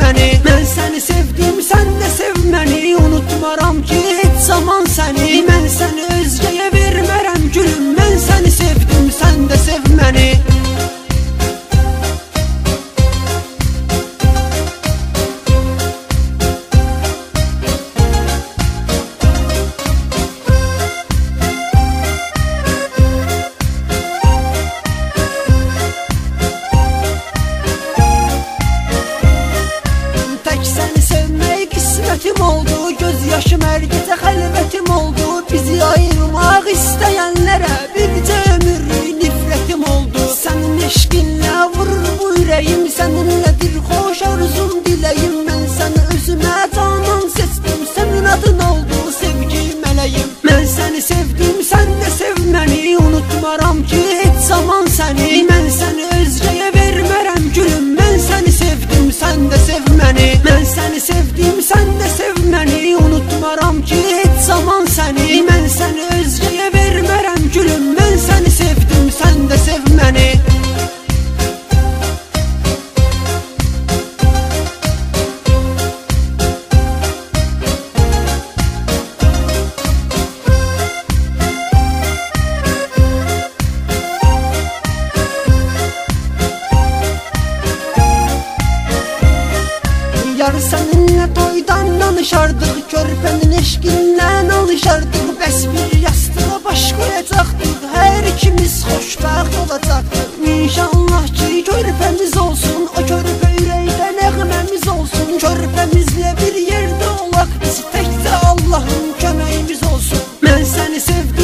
beni Ben seni sevdim sen de sev beni Unutmaram ki oldu Göz yaşım hər gecə xəlvətim oldu. Bizi ayırmaq istəyənlərə Bircə ömürlük nifrətim oldu. Sənin eşqinlə vurur bu ürəyim Səninlədir xoş arzum diləyim Mən səni özümə canan seçdim Sənin adın oldu sevgi mələyim Mən səni sevdim, sən də sev məni Unutmaram ki, heç zaman səni Mən səni özgəyə vermərəm gülüm Mən səni sevdim, sən də sev məni Mən səni sevdim, Yar səninlə toydan danışardıq Körpənin eşqindən alışardıq Bəs bir yastığa baş qoyacaqdıq Hər ikimiz xoşbəxt olacaqdıq. İnşallah ki körpəmiz olsun. O körpə ürəkdə nəğməmiz olsun. Körpəmizlə bir yerdə olaq. Biz təkcə Allahın köməyimiz olsun. Mən səni sevdim,